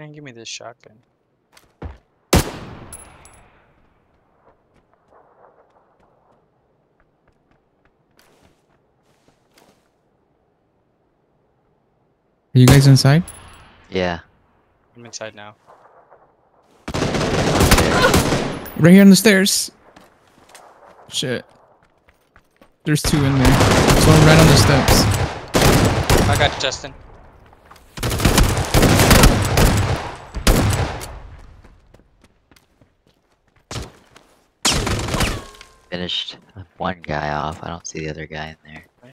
Man, give me this shotgun. Are you guys inside? Yeah. I'm inside now. Right here on the stairs. Shit. There's two in there. There's one right on the steps. I got you, Justin. Finished one guy off. I don't see the other guy in there.